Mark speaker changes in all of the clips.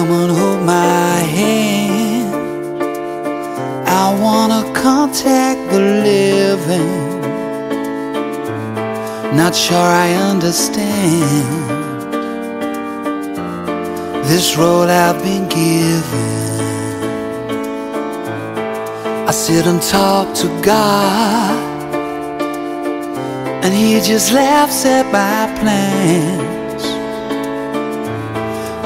Speaker 1: on, hold my hand. I wanna contact the living. Not sure I understand this role I've been given. I sit and talk to God, and He just laughs at my plans.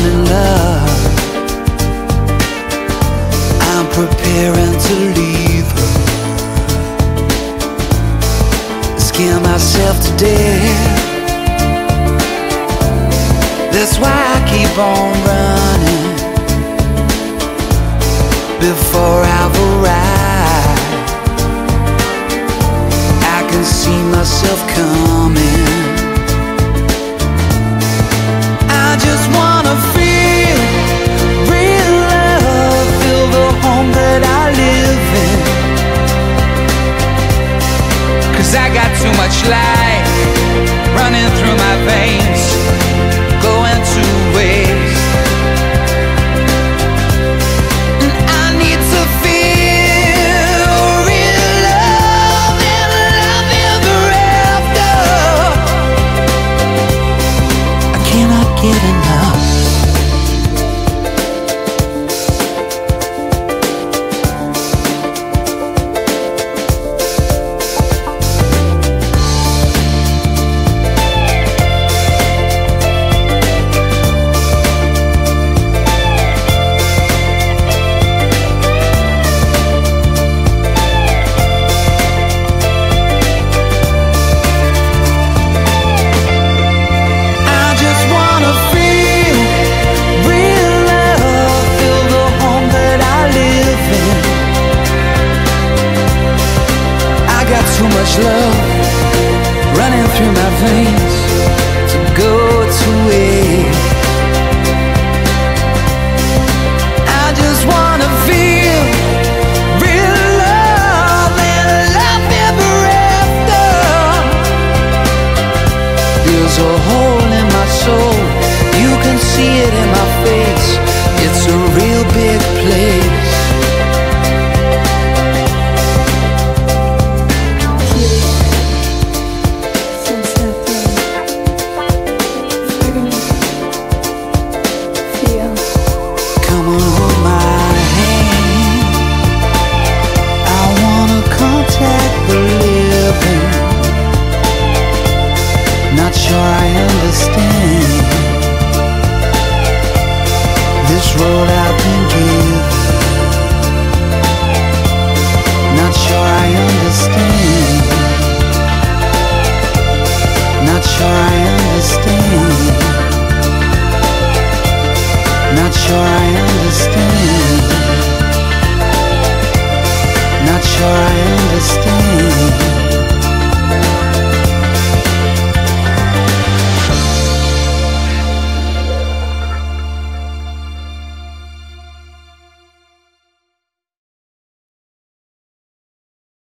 Speaker 1: Fall in love, I'm preparing to leave her. Scare myself to death. That's why I keep on running before I've arrived. I can see myself coming. Cause I got too much life running through my veins, much love running through my veins to go to waste. I just wanna feel real love and love ever after. There's a hole in my soul. You can see it in my Not sure I understand this road I've been given. Not sure I understand. Not sure I understand. Not sure I understand. Not sure I understand.